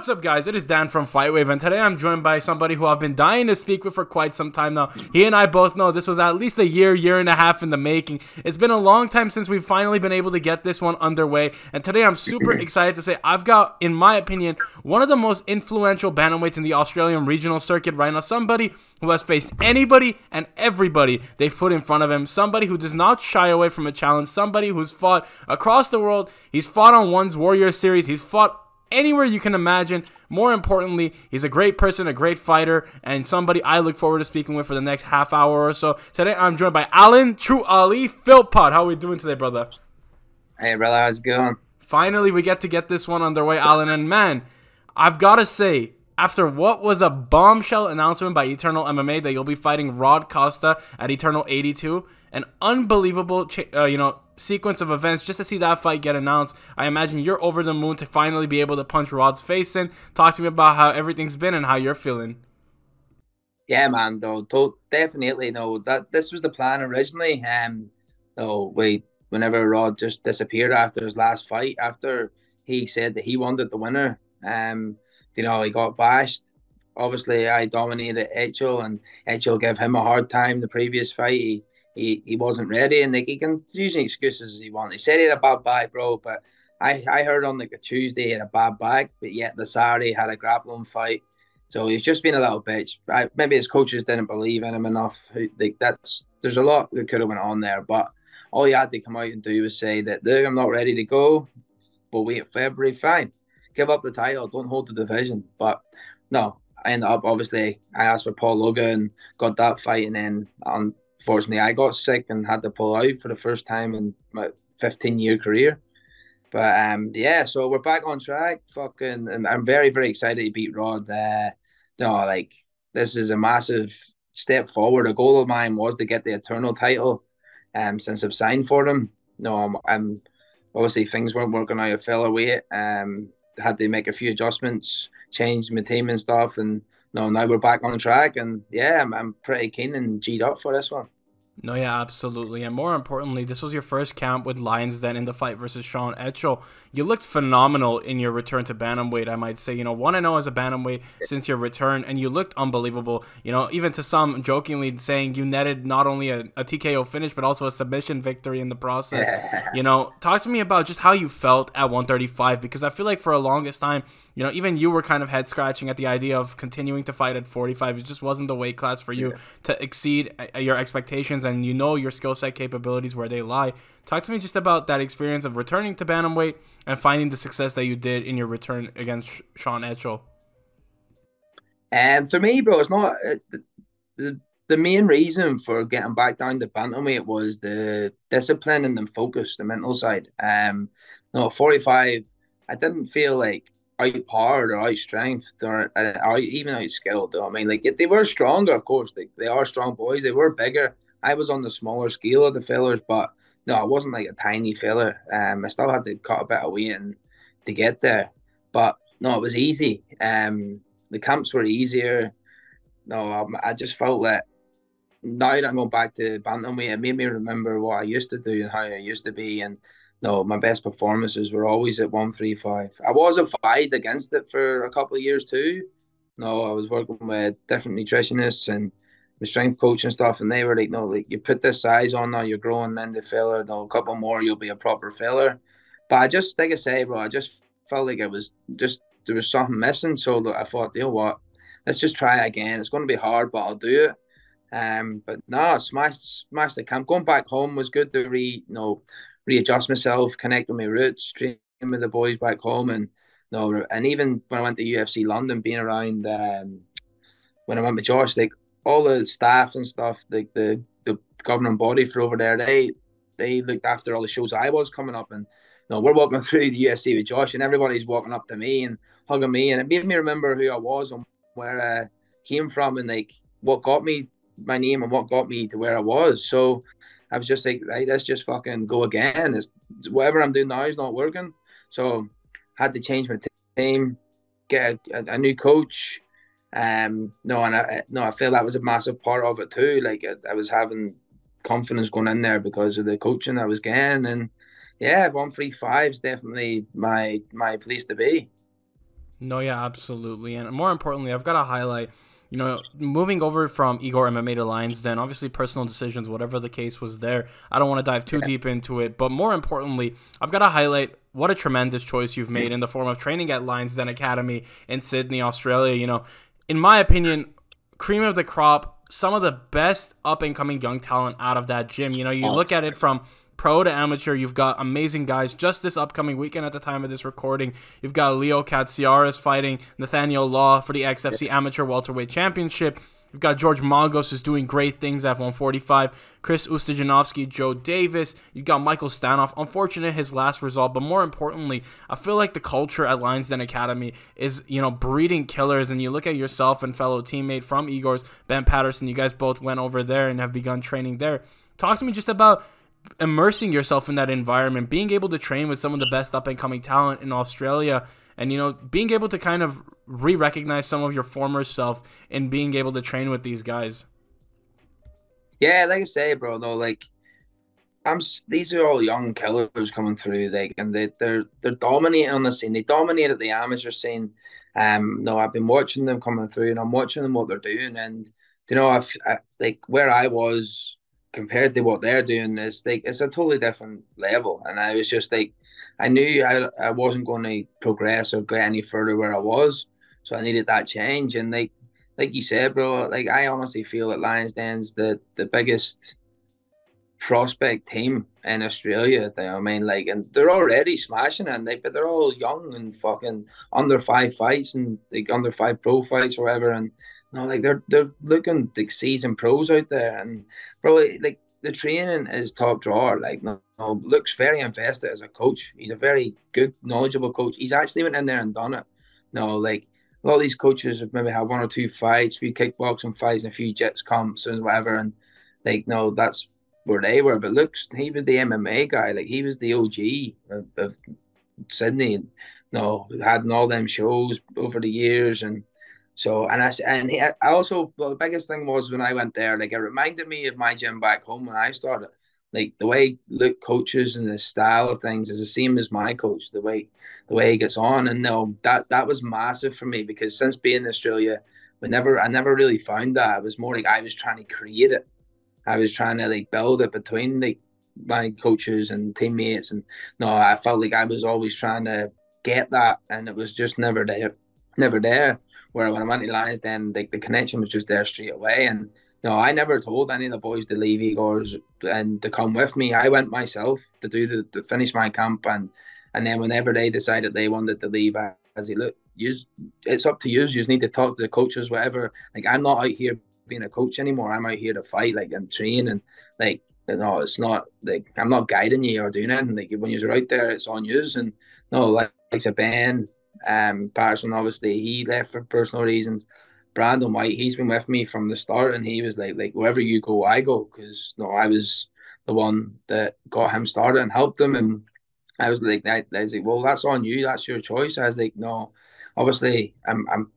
What's up, guys? It is Dan from FightWave, and today I'm joined by somebody who I've been dying to speak with for quite some time now. He and I both know this was at least a year, year and a half in the making. It's been a long time since we've finally been able to get this one underway, and today I'm super excited to say I've got, in my opinion, one of the most influential bantamweights in the Australian regional circuit right now. Somebody who has faced anybody and everybody they've put in front of him. Somebody who does not shy away from a challenge. Somebody who's fought across the world. He's fought on One's Warrior Series. He's fought anywhere you can imagine. More importantly, he's a great person, a great fighter, and somebody I look forward to speaking with for the next half hour or so. Today, I'm joined by Alan True Ali Philpott. How are we doing today, brother? Hey, brother, how's it going? Finally, we get to get this one underway, Alan. And man, I've got to say, after what was a bombshell announcement by Eternal MMA that you'll be fighting Rod Costa at Eternal 82, an unbelievable, uh, you know, sequence of events just to see that fight get announced. I imagine you're over the moon to finally be able to punch Rod's face in. Talk to me about how everything's been and how you're feeling. Yeah, man. Though, to- definitely. No, that this was the plan originally. Um, no, we whenever Rod just disappeared after his last fight, after he said that he wanted the winner. Um, you know, he got bashed. Obviously, I dominated Etchell, and Etchell gave him a hard time the previous fight. He he, he wasn't ready, and like, he can use any excuses as he wants. He said he had a bad back, bro, but I, I heard on like a Tuesday he had a bad back, but yet the Saturday had a grappling fight. So he's just been a little bitch. I, maybe his coaches didn't believe in him enough. Like that's there's a lot that could have went on there, but all he had to come out and do was say that look, I'm not ready to go. We'll wait February. Fine, give up the title. Don't hold the division. But no, I ended up obviously I asked for Paul Logan, got that fight, and then unfortunately I got sick and had to pull out for the first time in my 15 year career. But um, yeah, so we're back on track. Fucking, and I'm very, very excited to beat Rod. Uh, no, like this is a massive step forward. A goal of mine was to get the Eternal title. Um, since I've signed for them, no, I'm, I'm obviously things weren't working out. I fell away. Um, had to make a few adjustments, change my team and stuff, and no, now we're back on track, and yeah, I'm, I'm pretty keen and G'd up for this one. No, yeah, absolutely. And more importantly, this was your first camp with Lions Den in the fight versus Shaun Etchell. You looked phenomenal in your return to Bantamweight, I might say. You know, 1 0 as a Bantamweight since your return, and you looked unbelievable. You know, even to some jokingly saying you netted not only a, a TKO finish, but also a submission victory in the process. you know, talk to me about just how you felt at 135, because I feel like for a longest time, you know, even you were kind of head scratching at the idea of continuing to fight at 45. It just wasn't the weight class for you yeah. to exceed uh, your expectations, and you know your skill set capabilities where they lie. Talk to me just about that experience of returning to bantamweight and finding the success that you did in your return against Shaun Etchell. And um, for me, bro, it's not uh, the, the, the main reason for getting back down to bantamweight was the discipline and the focus, the mental side. Um, no, 45, I didn't feel like outpowered or outstrength or, or even outskilled. I mean, like they were stronger, of course. They, they are strong boys. They were bigger. I was on the smaller scale of the fillers, but no, I wasn't like a tiny filler. Um, I still had to cut a bit of weight and to get there, but no, it was easy. Um, the camps were easier. No, I just felt that now that I'm going back to bantamweight, it made me remember what I used to do and how I used to be, and no, my best performances were always at 135. I was advised against it for a couple of years too. No, I was working with different nutritionists and the strength coach and stuff, and they were like, no, like you put this size on now, you're growing into filler. No, a couple more, you'll be a proper filler. But I just, like I say, bro, I just felt like it was just there was something missing. So I thought, you know what, let's just try again. It's going to be hard, but I'll do it. Um, but no, smashed, smashed the camp. Going back home was good to re, you know, readjust myself, connect with my roots, train with the boys back home, and you know, and even when I went to UFC London, being around um, when I went with Josh, like all the staff and stuff, like the the governing body for over there, they they looked after all the shows I was coming up, and you know, we're walking through the UFC with Josh, and everybody's walking up to me and hugging me, and it made me remember who I was and where I came from, and like what got me my name and what got me to where I was. So I was just like, right, let's just fucking go again. It's whatever I'm doing now is not working. So I had to change my team, get a, a, new coach. Um, no, and I no, I feel that was a massive part of it too. Like I, I was having confidence going in there because of the coaching I was getting, and yeah, one three five is definitely my my place to be. No, yeah, absolutely. And more importantly, I've got to highlight you know, moving over from Igor MMA to Lions Den, obviously personal decisions, whatever the case was there. I don't want to dive too deep into it, but more importantly, I've got to highlight what a tremendous choice you've made mm-hmm. in the form of training at Lions Den Academy in Sydney, Australia. You know, in my opinion, cream of the crop, some of the best up and coming young talent out of that gym. You know, you oh, look at it from pro to amateur. You've got amazing guys. Just this upcoming weekend at the time of this recording, you've got Leo Katsiaris fighting Nathaniel Law for the XFC Amateur Welterweight Championship. You've got George Mangos who's doing great things at 145. Chris Ustajanovsky, Joe Davis. You've got Michael Stanoff. Unfortunate his last result, but more importantly, I feel like the culture at Lions Den Academy is, you know, breeding killers. And you look at yourself and fellow teammate from Igor's, Ben Patterson. You guys both went over there and have begun training there. Talk to me just about immersing yourself in that environment, being able to train with some of the best up and coming talent in Australia, and you know, being able to kind of re recognize some of your former self and being able to train with these guys. Yeah, like I say, bro, no, like I'm these are all young killers coming through, like, and they, they're they're dominating on the scene. They dominated the amateur scene. Um, no, I've been watching them coming through, and I'm watching them what they're doing, and you know, I've I, like where I was compared to what they're doing is like it's a totally different level. And I was just like, I knew I, I wasn't going to progress or get any further where I was, so I needed that change. And like like you said, bro, like I honestly feel that Lions Den's the the biggest prospect team in Australia. Know I mean, like, and they're already smashing and they but they're all young and fucking under five fights and like under five pro fights or whatever, and no, like they're they're looking like seasoned pros out there, and probably like the training is top drawer. Like no, Luke's very invested as a coach. He's a very good, knowledgeable coach. He's actually went in there and done it. No, like a lot of these coaches have maybe had one or two fights, a few kickboxing fights, and a few jits comps and whatever, and like no, that's where they were. But Luke's, he was the MMA guy. Like he was the OG of, of Sydney. No, had all them shows over the years and so and I and he, I also well the biggest thing was when I went there, like it reminded me of my gym back home when I started. Like the way Luke coaches and the style of things is the same as my coach. The way the way he gets on, and no, that that was massive for me because since being in Australia, we never I never really found that. It was more like I was trying to create it. I was trying to like build it between like my coaches and teammates, and no, I felt like I was always trying to get that, and it was just never there, never there. Where when I went to Lions, Den the, the connection was just there straight away. And no, I never told any of the boys to leave Igor's and to come with me. I went myself to do the to finish my camp, and and then whenever they decided they wanted to leave, I, I said, look, it's up to you. You just need to talk to the coaches, whatever. Like I'm not out here being a coach anymore. I'm out here to fight, like and train, and like no, it's not like I'm not guiding you or doing anything. Like when you're out there, it's on you. And no, like like a Ben, um, Patterson, obviously, he left for personal reasons. Brandon White, he's been with me from the start, and he was like, like wherever you go, I go, because no, I was the one that got him started and helped him, and I was like, I, I was like, well, that's on you, that's your choice. I was like, no, obviously, I'm I'm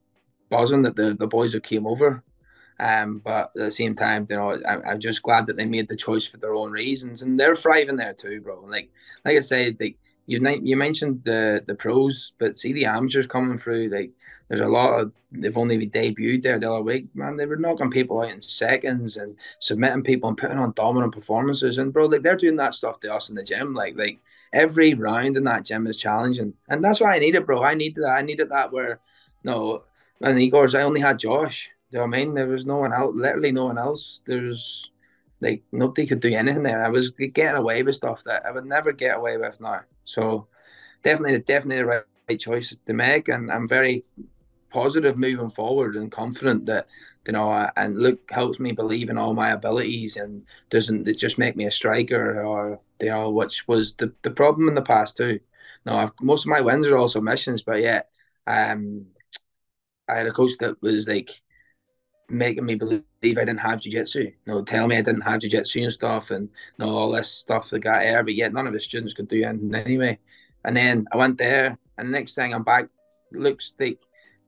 buzzing that the the boys have came over, um, but at the same time, you know, I, I'm just glad that they made the choice for their own reasons, and they're thriving there too, bro. Like like I said, like you you mentioned the the pros, but see the amateurs coming through. Like there's a lot of they've only debuted there the other week. Man, they were knocking people out in seconds and submitting people and putting on dominant performances. And bro, like they're doing that stuff to us in the gym. Like like every round in that gym is challenging, and that's why I needed, bro. I needed that. I needed that where no, and Igor's. I only had Josh. Do you know what I mean? There was no one else. Literally no one else. There's like nobody could do anything there. I was getting away with stuff that I would never get away with now. So definitely, definitely the right, right choice to make, and I'm very positive moving forward and confident that you know, and Luke helps me believe in all my abilities and doesn't it just make me a striker or you know, which was the, the problem in the past too. No, most of my wins are also missions, but yeah, um, I had a coach that was like making me believe I didn't have jiu-jitsu. You know, tell me I didn't have jiu-jitsu and stuff and you know, all this stuff that got air, but yet none of the students could do anything anyway. And then I went there and the next thing I'm back Luke's like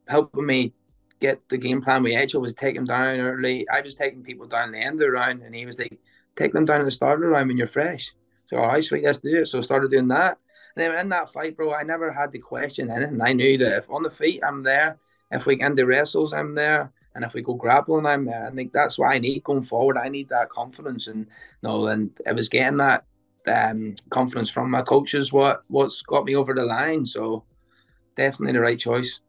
helping me get the game plan with Edge was take him down early. I was taking people down the end of the round and he was like, take them down at the start of the round when you're fresh. So all right, sweet, let's do it. So I started doing that. And then in that fight, bro, I never had to question anything. I knew that if on the feet, I'm there. If we get the wrestles, I'm there. And if we go grappling, I'm there. I think that's what I need going forward. I need that confidence. And you no, know, and I was getting that um, confidence from my coaches. What what's got me over the line. So definitely the right choice.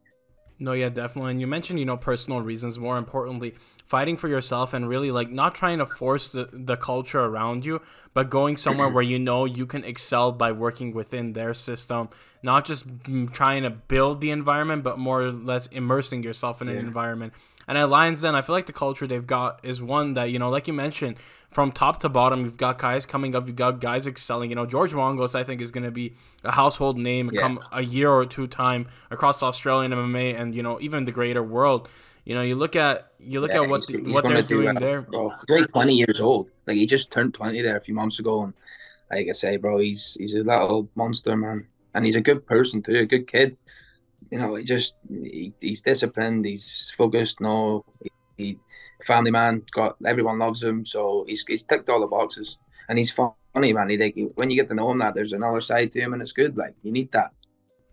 No, yeah, definitely. And you mentioned, you know, personal reasons. More importantly, fighting for yourself and really like not trying to force the, the culture around you, but going somewhere where you know you can excel by working within their system, not just trying to build the environment, but more or less immersing yourself in yeah. an environment. And at Lions Den, I feel like the culture they've got is one that, you know, like you mentioned, from top to bottom, you've got guys coming up, you've got guys excelling. You know, George Mangos, I think, is going to be a household name yeah. come a year or two time across Australian MMA and, you know, even the greater world. You know, you look at you look yeah, at what the, what they're do doing there. Bro, he's like twenty years old. Like he just turned twenty there a few months ago, and like I say, bro, he's he's a little monster, man, and he's a good person too, a good kid. You know, he just he, he's disciplined, he's focused. No, he, he family man. Got everyone loves him, so he's he's ticked all the boxes, and he's funny, man. He like when you get to know him, that there's another side to him, and it's good. Like you need that.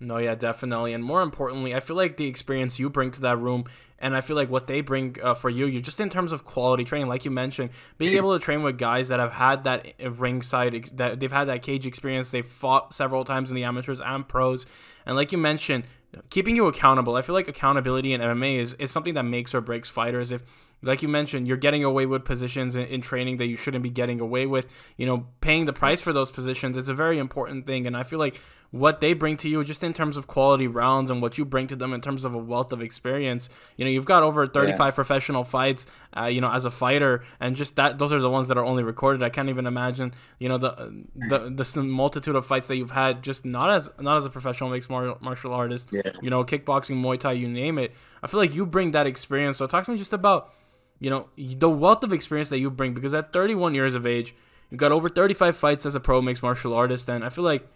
No, yeah, definitely. And more importantly, I feel like the experience you bring to that room, and I feel like what they bring uh, for you, you just in terms of quality training, like you mentioned, being able to train with guys that have had that ringside, that they've had that cage experience, they've fought several times in the amateurs and pros, and like you mentioned, keeping you accountable. I feel like accountability in MMA is, is something that makes or breaks fighters. If like you mentioned, you're getting away with positions in, in, training that you shouldn't be getting away with. You know, paying the price for those positions is a very important thing. And I feel like what they bring to you, just in terms of quality rounds and what you bring to them in terms of a wealth of experience, you know, you've got over 35 yeah. professional fights, uh, you know, as a fighter, and just that those are the ones that are only recorded. I can't even imagine, you know, the the the multitude of fights that you've had, just not as not as a professional mixed martial artist, yeah. you know, kickboxing, Muay Thai, you name it. I feel like you bring that experience. So talk to me just about you know, the wealth of experience that you bring because at 31 years of age, you got over 35 fights as a pro mixed martial artist, and I feel like,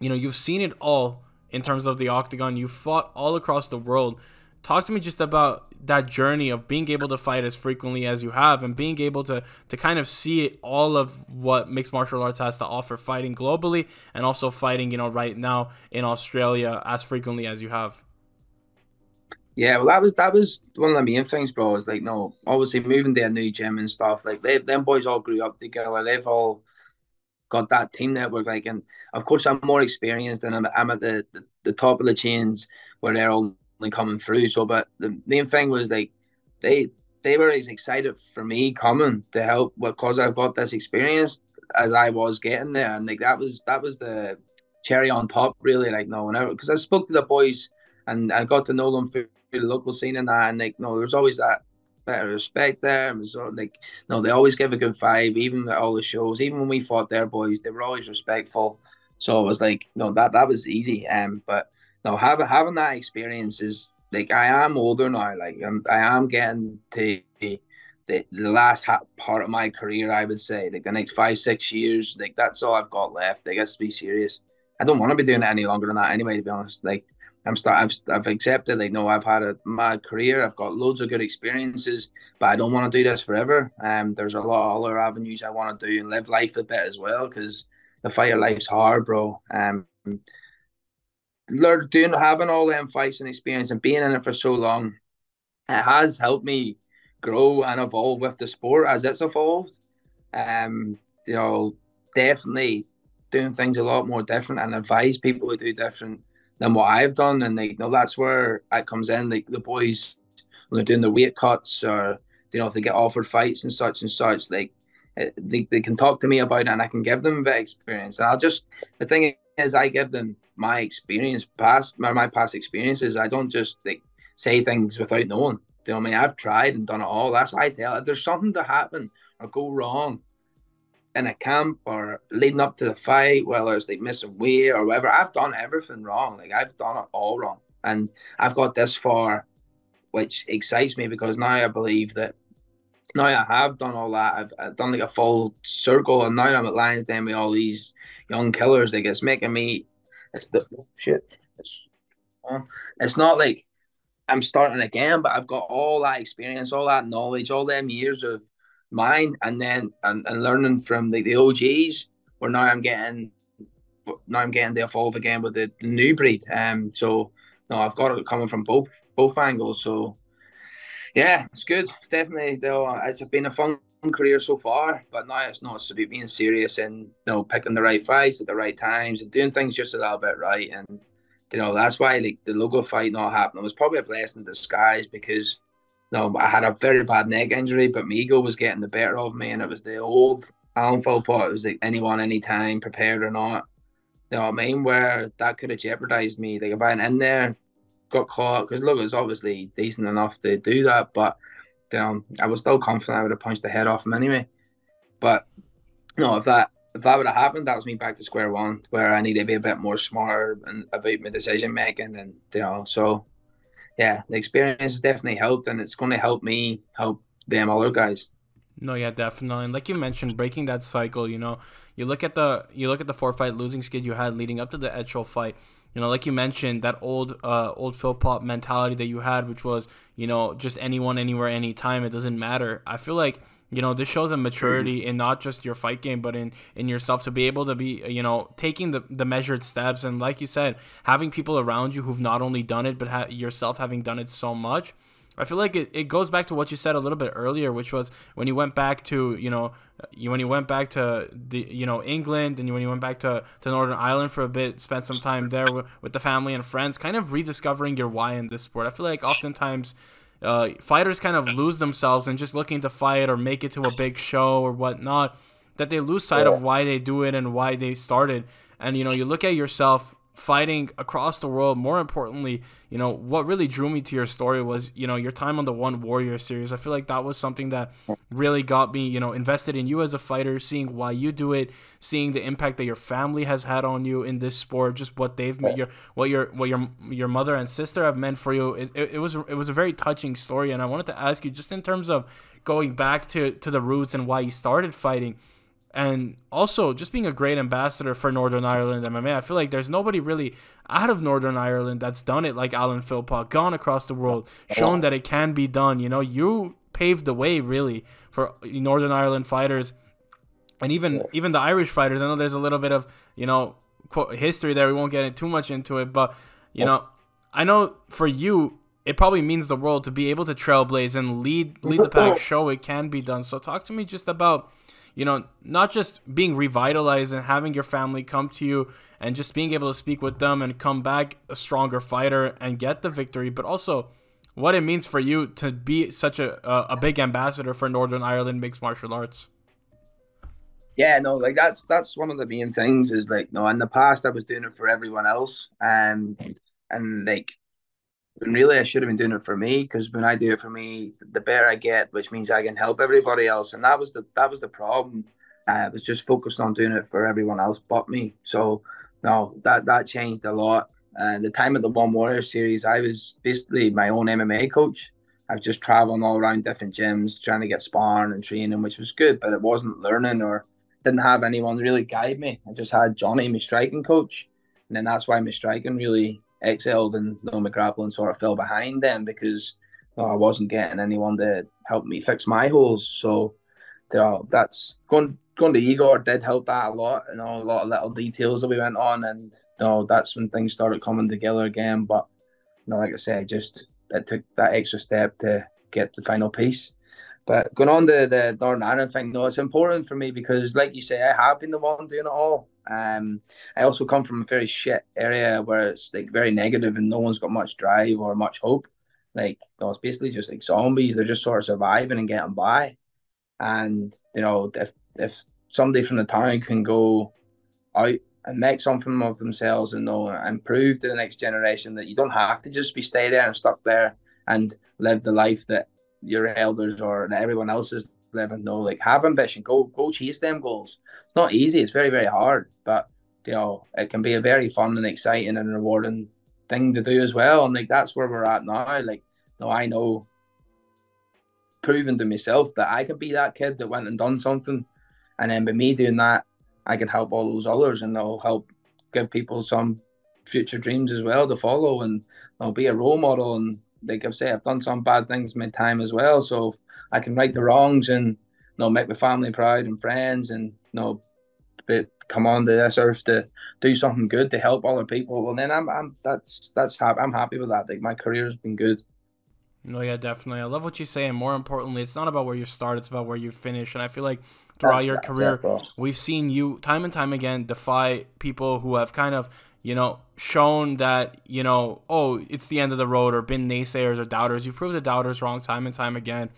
you know, you've seen it all in terms of the octagon. You fought all across the world. Talk to me just about that journey of being able to fight as frequently as you have and being able to to kind of see all of what mixed martial arts has to offer fighting globally and also fighting, you know, right now in Australia as frequently as you have. Yeah, well, that was that was one of the main things, bro. Is like, no, obviously moving to a new gym and stuff. Like, they them boys all grew up together. They've all got that team network. Like, and of course, I'm more experienced and I'm, I'm at the, the, the top of the chains where they're only coming through. So, but the main thing was like, they they were as excited for me coming to help because I've got this experience as I was getting there, and like that was that was the cherry on top, really. Like, no, whenever because I spoke to the boys and I got to know them through the local scene and that, and like, no, there's always that better respect there. And so, like, no, they always give a good vibe, even at all the shows. Even when we fought their boys, they were always respectful. So it was like, no, that that was easy. Um, but no, having having that experience is like I am older now. Like I'm, I am getting to the, the last part of my career. I would say like the next five six years. Like that's all I've got left. I guess to be serious. I don't want to be doing it any longer than that anyway. To be honest, like I'm start. I've I've accepted. Like, no, I've had a mad career. I've got loads of good experiences, but I don't want to do this forever. Um, there's a lot of other avenues I want to do and live life a bit as well because the fighter life's hard, bro. Um, doing having all them fights and experience and being in it for so long, it has helped me grow and evolve with the sport as it's evolved. Um, you know, definitely doing things a lot more different and advise people to do different than what I've done. And like, you know, that's where it comes in. Like the boys when they're doing the weight cuts or you know if they get offered fights and such and such, like eh, they, they can talk to me about it and I can give them that experience. And I'll just the thing is I give them my experience past my, my past experiences. I don't just like say things without knowing. Do you know what I mean? I've tried and done it all. That's I tell. If there's something to happen or go wrong, in a camp or leading up to the fight, whether it's like missing weight or whatever. I've done everything wrong. Like I've done it all wrong. And I've got this far, which excites me because now I believe that now I have done all that. I've, I've done like a full circle and now I'm at Lions Den with all these young killers. Like it's making me it's the shit. It's, uh, it's not like I'm starting again, but I've got all that experience, all that knowledge, all them years of mine and then and, and learning from the, the OGs where now I'm getting now I'm getting to evolve again with the, the new breed. Um, so no, I've got it coming from both both angles. So yeah, it's good. Definitely, though, it's been a fun career so far, but now it's not about being serious and you know picking the right fights at the right times and doing things just a little bit right. And you know that's why like the Logan fight not happening was probably a blessing in disguise because you know I had a very bad neck injury, but my ego was getting the better of me, and it was the old Alan Philpott. It was like anyone, anytime, prepared or not. You know what I mean? Where that could have jeopardized me. Like if I went in there, got caught, because look, it was obviously decent enough to do that, but um, I was still confident I would have punched the head off him anyway. But no, if that if that would have happened, that was me back to square one, where I need to be a bit more smart and about my decision making, and you know, so yeah, the experience definitely helped, and it's going to help me help them other guys. No, yeah, definitely. And like you mentioned, breaking that cycle. You know, you look at the you look at the four fight losing skid you had leading up to the Etchell fight you know, like you mentioned, that old uh, old Philpott mentality that you had, which was, you know, just anyone, anywhere, anytime, it doesn't matter. I feel like, you know, this shows a maturity mm-hmm. in not just your fight game, but in, in yourself to be able to be, you know, taking the, the measured steps. And like you said, having people around you who've not only done it, but ha- yourself having done it so much I feel like it, it goes back to what you said a little bit earlier, which was when you went back to, you know, you, when you went back to the, you know, England and when you went back to, to Northern Ireland for a bit, spent some time there with, with the family and friends, kind of rediscovering your why in this sport. I feel like oftentimes uh, fighters kind of lose themselves and just looking to fight or make it to a big show or whatnot, that they lose sight yeah. of why they do it and why they started. And, you know, you look at yourself fighting across the world. More importantly, you know, what really drew me to your story was, you know, your time on the One Warrior series. I feel like that was something that really got me, you know, invested in you as a fighter, seeing why you do it, seeing the impact that your family has had on you in this sport, just what they've made your what your what your your mother and sister have meant for you. It, it, it was it was a very touching story and I wanted to ask you just in terms of going back to to the roots and why you started fighting and also just being a great ambassador for Northern Ireland MMA. I feel like there's nobody really out of Northern Ireland that's done it like Alan Philpott, gone across the world, shown that it can be done. You know, you paved the way really for Northern Ireland fighters, and even even the Irish fighters. I know there's a little bit of you know history there. We won't get too much into it, but you know, I know for you. It probably means the world to be able to trailblaze and lead lead the pack, show it can be done. So talk to me just about you know, not just being revitalized and having your family come to you and just being able to speak with them and come back a stronger fighter and get the victory, but also what it means for you to be such a a, big ambassador for Northern Ireland mixed martial arts. Yeah, no, like that's that's one of the main things is like no, in the past I was doing it for everyone else, and and like and really I should have been doing it for me because when I do it for me, the better I get, which means I can help everybody else. And that was the that was the problem. Uh, I was just focused on doing it for everyone else but me. So no, that that changed a lot. And the time of the One Warrior series, I was basically my own MMA coach. I was just traveling all around different gyms, trying to get sparring and training, which was good, but it wasn't learning or didn't have anyone really guide me. I just had Johnny, my striking coach, and then that's why my striking really excelled and you know, McGrappling sort of fell behind then because know, I wasn't getting anyone to help me fix my holes. So you know, that's going going to Igor did help that a lot. You know, a lot of little details that we went on, and you know, that's when things started coming together again. But you know, like I said, just it took that extra step to get the final piece. But going on to the Northern Ireland thing, no, it's important for me because, like you say, I have been the one doing it all. Um, I also come from a very shit area where it's like very negative and no one's got much drive or much hope. Like, know, it's basically just like zombies. They're just sort of surviving and getting by. And you know, if if somebody from the town can go out and make something of themselves and know and prove to the next generation that you don't have to just be stay there and stuck there and live the life that your elders or everyone else living. No, like have ambition, go go chase them goals. It's not easy. It's very very hard, but you know it can be a very fun and exciting and rewarding thing to do as well. And like that's where we're at now. Like, you know, I know proven to myself that I could be that kid that went and done something, and then by me doing that, I can help all those others, and I'll help give people some future dreams as well to follow, and I'll be a role model. And like I've said, I've done some bad things in my time as well, so I can right the wrongs and you know make my family proud and friends, and you know, come on to this earth to do something good to help other people, well then I'm I'm that's that's happy. I'm happy with that. Like my career's been good. No, yeah, definitely. I love what you say, and more importantly, it's not about where you start; it's about where you finish. And I feel like throughout that's, your that's career, it, we've seen you time and time again defy people who have kind of you know, shown that, you know, oh, it's the end of the road or been naysayers or doubters. You've proved the doubters wrong time and time again.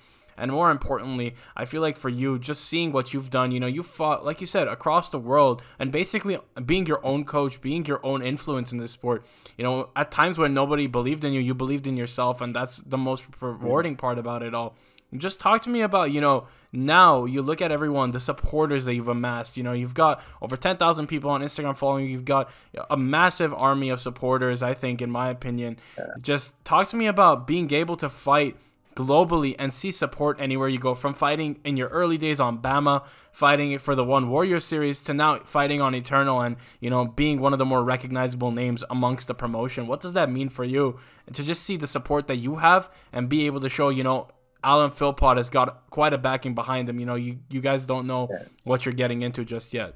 And more importantly, I feel like for you, just seeing what you've done, you know, you fought, like you said, across the world and basically being your own coach, being your own influence in this sport. You know, at times when nobody believed in you, you believed in yourself. And that's the most rewarding part about it all. Just talk to me about, you know, now you look at everyone, the supporters that you've amassed. You know, you've got over 10,000 people on Instagram following you. You've got a massive army of supporters, I think, in my opinion. Yeah. Just talk to me about being able to fight globally and see support anywhere you go from fighting in your early days on BAMMA, fighting for the One Warrior series to now fighting on Eternal and, you know, being one of the more recognizable names amongst the promotion. What does that mean for you? And to just see the support that you have and be able to show, you know, Alan Philpott has got quite a backing behind him. You know, you, you guys don't know yeah. what you're getting into just yet.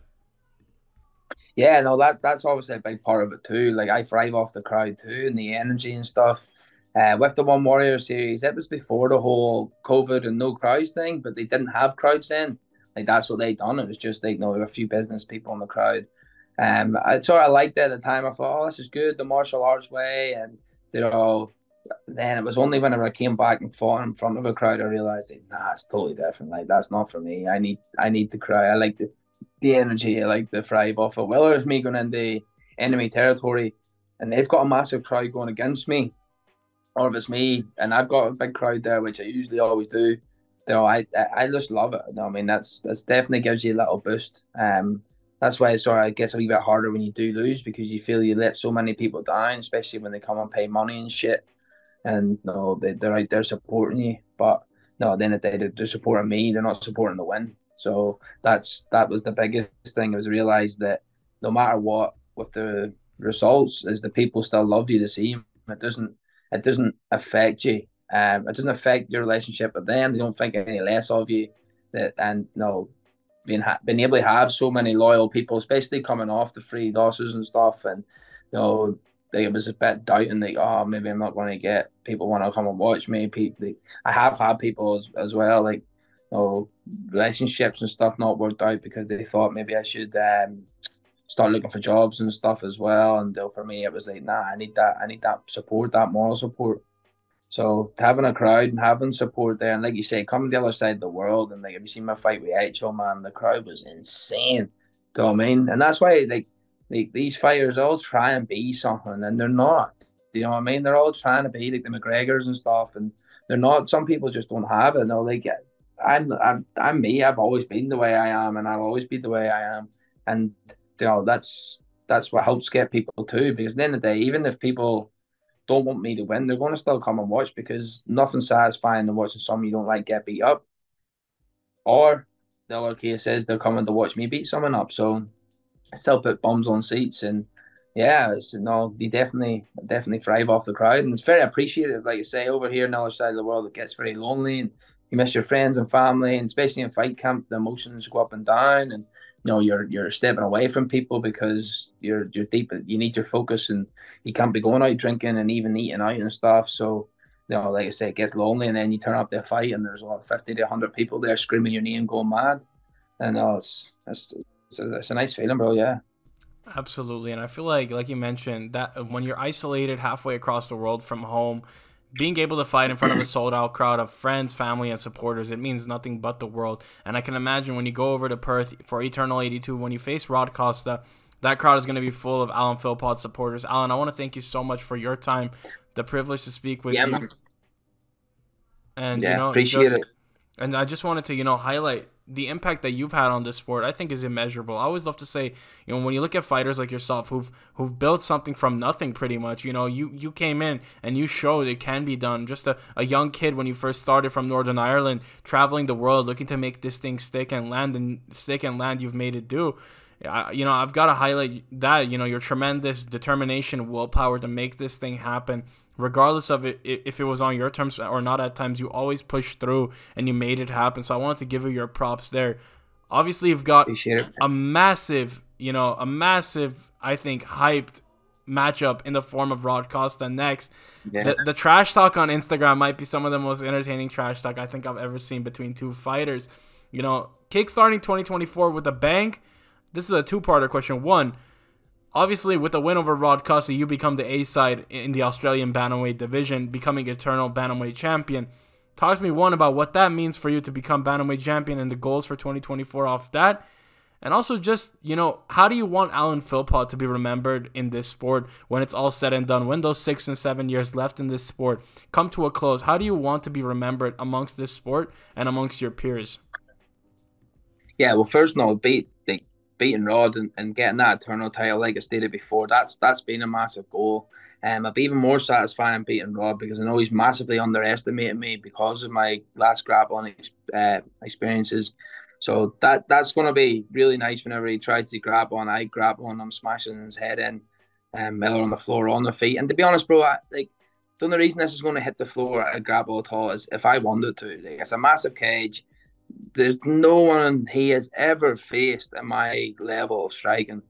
Yeah, no, that that's obviously a big part of it too. Like I thrive off the crowd too and the energy and stuff. Uh, with the One Warrior series, it was before the whole COVID and no crowds thing, but they didn't have crowds then. Like that's what they done. It was just like know, there were a few business people in the crowd. Um, I sort of liked it at the time. I thought, oh, this is good, the martial arts way, and you know, then it was only whenever I came back and fought in front of a crowd I realized nah, it's totally different. Like that's not for me. I need I need the crowd. I like the the energy. I like the thrive off it. Whether it's me going into enemy territory and they've got a massive crowd going against me, or if it's me and I've got a big crowd there, which I usually always do. You know, I I just love it. You know, I mean, that's that's definitely gives you a little boost. Um, that's why it sort of gets a wee bit harder when you do lose because you feel you let so many people down, especially when they come and pay money and shit and no, they, they're out there supporting you. But no, then they they're supporting me. They're not supporting the win. So that's that was the biggest thing. I was realized that no matter what with the results, is the people still love you the same. It doesn't it doesn't affect you. Um, it doesn't affect your relationship with them. They don't think any less of you. That and no, being ha- being able to have so many loyal people, especially coming off the free losses and stuff, and you know it was a bit doubting like oh maybe I'm not going to get people want to come and watch me. People, I have had people as, as well like you know, relationships and stuff not worked out because they thought maybe I should um, start looking for jobs and stuff as well. And for me, it was like nah, I need that. I need that support, that moral support. So having a crowd and having support there, and like you say, coming the other side of the world, and like have you seen my fight with HO man? The crowd was insane. Do you know I mean? And that's why like like these fighters all try and be something and they're not. Do you know what I mean? They're all trying to be like the McGregors and stuff, and they're not. Some people just don't have it. No, like I'm, I'm, I'm me. I've always been the way I am, and I'll always be the way I am. And you know that's that's what helps get people too. Because at the end of the day, even if people don't want me to win, they're going to still come and watch because nothing's satisfying than watching someone you don't like get beat up. Or the other case is they're coming to watch me beat someone up. So still put bombs on seats and yeah, it's no, you definitely definitely thrive off the crowd and it's very appreciative. Like you say, over here on the other side of the world, it gets very lonely and you miss your friends and family, and especially in fight camp, the emotions go up and down, and you know you're you're stepping away from people because you're you're deep. You need your focus, and you can't be going out drinking and even eating out and stuff. So you know, like I say, it gets lonely, and then you turn up to a fight, and there's about fifty to hundred people there screaming your name, going mad, and uh, it's it's it's a, it's a nice feeling, bro. Yeah. Absolutely, and I feel like, like you mentioned, that when you're isolated halfway across the world from home, being able to fight in front of a sold out crowd of friends, family, and supporters, it means nothing but the world. And I can imagine when you go over to Perth for Eternal 82, when you face Rod Costa, that crowd is going to be full of Alan Philpott supporters. Alan, I want to thank you so much for your time, the privilege to speak with yeah, you. Man. And, yeah, you know, appreciate just, it. And I just wanted to, you know, highlight the impact that you've had on this sport, I think, is immeasurable. I always love to say, you know, when you look at fighters like yourself who've who've built something from nothing, pretty much. You know, you you came in and you showed it can be done. Just a, a young kid when you first started from Northern Ireland, traveling the world, looking to make this thing stick and land and stick and land. You've made it do. I, you know, I've got to highlight that. You know, your tremendous determination, willpower to make this thing happen regardless of it if it was on your terms or not at times you always pushed through and you made it happen so i wanted to give you your props there obviously you've got a massive you know, a massive, I think, hyped matchup in the form of Rod Costa next. Yeah. The, the trash talk on Instagram might be some of the most entertaining trash talk I think I've ever seen between two fighters. You know, kickstarting 2024 with a bang. This is a two-parter question. One, obviously with the win over Rod Costa, you become the A side in the Australian bantamweight division, becoming eternal bantamweight champion. Talk to me one about what that means for you to become bantamweight champion and the goals for 2024 off that. And also just, you know, how do you want Alan Philpott to be remembered in this sport when it's all said and done? When those six and seven years left in this sport come to a close, how do you want to be remembered amongst this sport and amongst your peers? Yeah, well, first of all, like beating Rod and, and getting that eternal title, like I stated before, that's that's been a massive goal. Um, I'll be even more satisfying beating Rod because I know he's massively underestimated me because of my last grappling uh, experiences. So that that's going to be really nice whenever he tries to grab on. I grab one, I'm smashing his head in, and um, Miller on the floor on the feet. And to be honest, bro, I, like the only reason this is going to hit the floor at grapple at all is if I wanted to. Like, it's a massive cage. There's no one he has ever faced at my level of striking.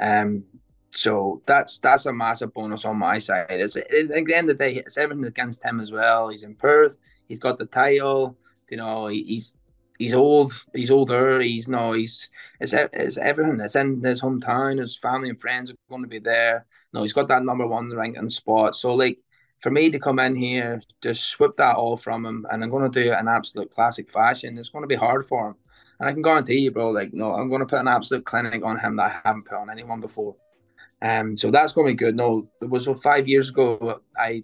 Um, so that's that's a massive bonus on my side. It's it, at the end of the day, it's everything against him as well. He's in Perth. He's got the title. You know, he, he's he's old. He's older. He's no. He's it's it's everything. It's in his hometown. His family and friends are going to be there. No, he's got that number one ranking spot. So like for me to come in here, just swip that all from him, and I'm going to do it in absolute classic fashion. It's going to be hard for him, and I can guarantee you, bro. Like no, I'm going to put an absolute clinic on him that I haven't put on anyone before. Um, so that's going to be good. No, it was five years ago. I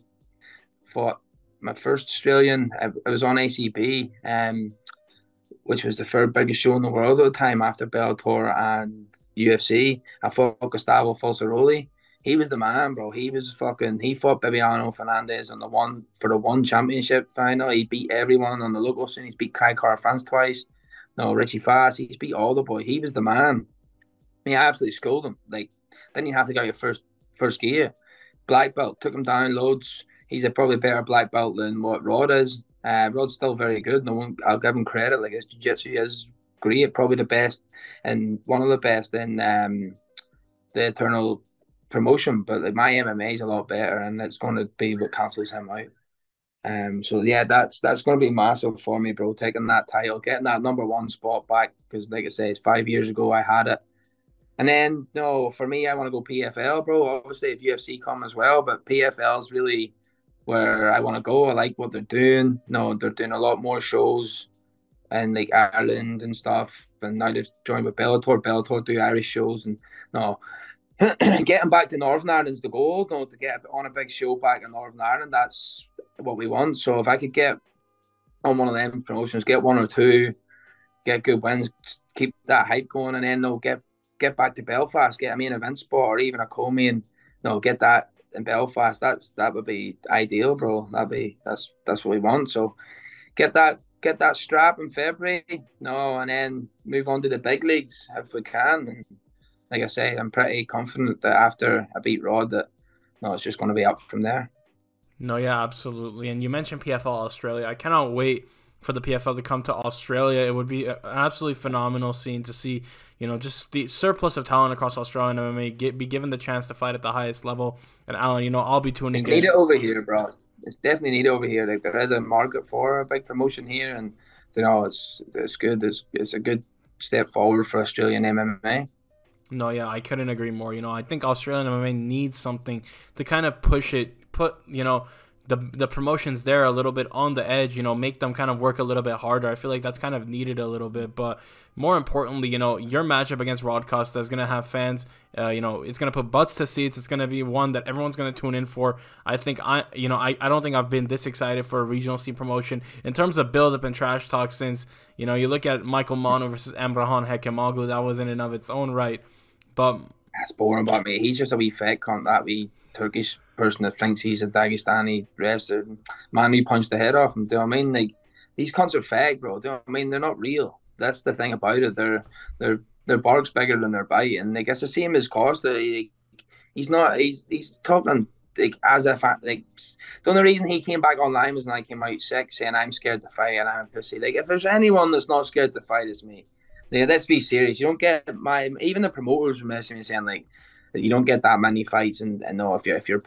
fought my first Australian. I was on ACB. Um, which was the third biggest show in the world at the time after Bellator and UFC. I fought Gustavo Falciroli. He was the man, bro. He was fucking. He fought Bibiano Fernandes on the one for the one championship final. He beat everyone on the local scene. He's beat Kai Kara-France twice. No, Richie Fast. He's beat all the boy. He was the man. I, mean, I absolutely schooled him. Like, then you have to go your first first gear. Black belt took him down loads. He's a probably better black belt than what Rod is. Uh, Rod's still very good. No one, I'll give him credit. Like his jiu-jitsu is great, probably the best and one of the best in um, the eternal promotion. But like, my MMA is a lot better, and it's going to be what cancels him out. Um, so yeah, that's that's going to be massive for me, bro. Taking that title, getting that number one spot back because, like I say, it's five years ago I had it. And then no, for me, I want to go PFL, bro. Obviously, if UFC come as well, but PFL is really where I want to go. I like what they're doing. No, they're doing a lot more shows in like Ireland and stuff. And now they've joined with Bellator. Bellator do Irish shows and no. getting back to Northern Ireland's the goal. No, to get on a big show back in Northern Ireland, that's what we want. So if I could get on one of them promotions, get one or two, get good wins, keep that hype going, and then they'll get get back to Belfast, get a main event spot or even a co-main, no, get that in Belfast, that's that would be ideal, bro. That'd be that's that's what we want. So get that get that strap in February, no, and then move on to the big leagues if we can. And like I say, I'm pretty confident that after I beat Rod, that no, it's just going to be up from there. No, yeah, absolutely. And you mentioned PFL Australia. I cannot wait for the PFL to come to Australia. It would be an absolutely phenomenal scene to see, you know, just the surplus of talent across Australian MMA get, be given the chance to fight at the highest level. And Alan, you know, I'll be tuning. It's in. needed over here, bro. It's definitely needed over here. Like there is a market for a big promotion here, and you know, it's it's good. It's it's a good step forward for Australian MMA. No, yeah, I couldn't agree more. You know, I think Australian MMA needs something to kind of push it, put you know the the promotions there a little bit on the edge, you know, make them kind of work a little bit harder. I feel like that's kind of needed a little bit, but more importantly, you know, your matchup against Rod Costa is gonna have fans. Uh, you know, it's gonna put butts to seats. It's gonna be one that everyone's gonna tune in for. I think I, you know, I, I don't think I've been this excited for a regional scene promotion in terms of build up and trash talk since you know you look at Michael Manu versus Emrah Hekemoglu. That was in and of its own right, but that's boring about me. He's just a wee fake cunt. That wee Turkish person that thinks he's a Dagestani wrestler. Man, he punched the head off him. Do you know what I mean? Like these cunts are fake, bro. Do you know what I mean? They're not real. That's the thing about it. They're they're their bark's bigger than their bite, and like it's the same as Costa. He, he's not. He's he's talking like as if I, like the only reason he came back online was when I came out sick saying I'm scared to fight and I'm pussy. Like if there's anyone that's not scared to fight, it's me. Yeah, let's be serious. You don't get my even the promoters were messaging me saying like you don't get that many fights and, and no if you're if you're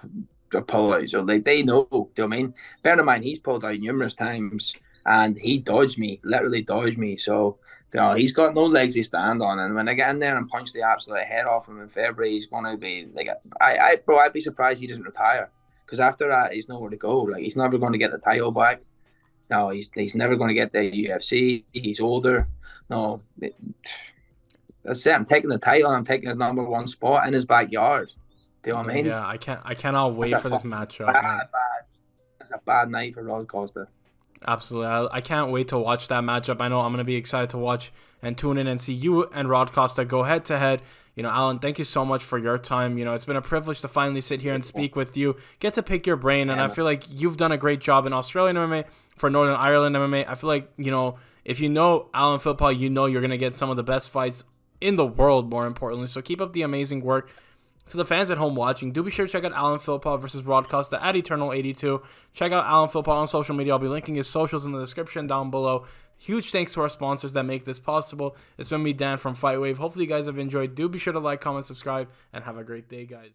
pull out. So like they know. Do I mean? Bear in mind he's pulled out numerous times and he dodged me, literally dodged me. So you know, he's got no legs to stand on. And when I get in there and punch the absolute head off him in February, he's gonna be like I, I bro, I'd be surprised he doesn't retire. Because after that he's nowhere to go. Like he's never gonna get the title back. No, he's he's never gonna get the UFC. He's older. No, it, that's it. I'm taking the title. I'm taking his number one spot in his backyard. Do you know what I mean? Yeah, I can't. I cannot wait for this matchup. Bad, bad. It's a bad night for Rod Costa. Absolutely, I, I can't wait to watch that matchup. I know I'm gonna be excited to watch and tune in and see you and Rod Costa go head to head. You know, Alan, thank you so much for your time. You know, it's been a privilege to finally sit here and speak with you, get to pick your brain, and I feel like you've done a great job in Australian MMA for Northern Ireland MMA. I feel like you know if you know Alan Philpott, you know you're gonna get some of the best fights in the world. More importantly, so keep up the amazing work. To the fans at home watching, do be sure to check out Alan Philpott versus Rod Costa at Eternal82. Check out Alan Philpott on social media. I'll be linking his socials in the description down below. Huge thanks to our sponsors that make this possible. It's been me, Dan from Fightwave. Hopefully, you guys have enjoyed. Do be sure to like, comment, subscribe, and have a great day, guys.